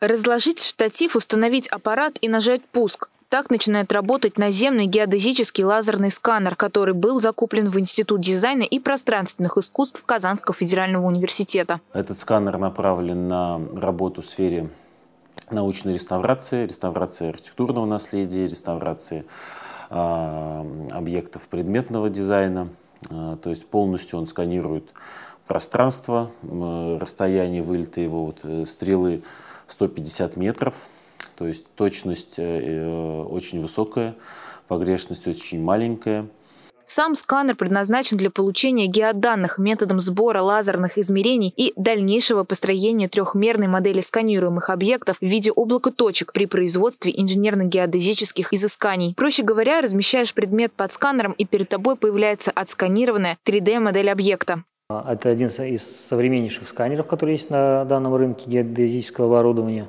Разложить штатив, установить аппарат и нажать «Пуск». Так начинает работать наземный геодезический лазерный сканер, который был закуплен в Институт дизайна и пространственных искусств Казанского федерального университета. Этот сканер направлен на работу в сфере научной реставрации, реставрации архитектурного наследия, реставрации э, объектов предметного дизайна. Э, то есть полностью он сканирует пространство, э, расстояние вылета его вот, э, стрелы 150 метров, то есть точность э, очень высокая, погрешность очень маленькая. Сам сканер предназначен для получения геоданных методом сбора лазерных измерений и дальнейшего построения трехмерной модели сканируемых объектов в виде облака точек при производстве инженерно-геодезических изысканий. Проще говоря, размещаешь предмет под сканером и перед тобой появляется отсканированная 3D-модель объекта. А, это один из современнейших сканеров, которые есть на данном рынке геодезического оборудования.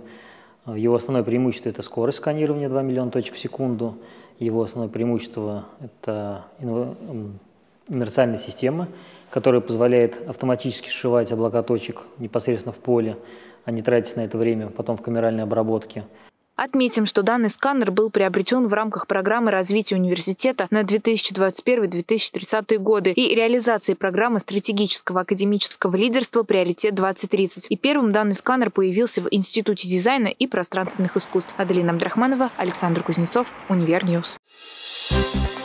Его основное преимущество – это скорость сканирования 2 миллиона точек в секунду. Его основное преимущество – это инерциальная система, которая позволяет автоматически сшивать облака точек непосредственно в поле, а не тратить на это время потом в камеральной обработке. Отметим, что данный сканер был приобретен в рамках программы развития университета на 2021-2030 годы и реализации программы стратегического академического лидерства «Приоритет-2030». И первым данный сканер появился в Институте дизайна и пространственных искусств. Аделина Абдрахманова, Александр Кузнецов, UniverNews. Thank you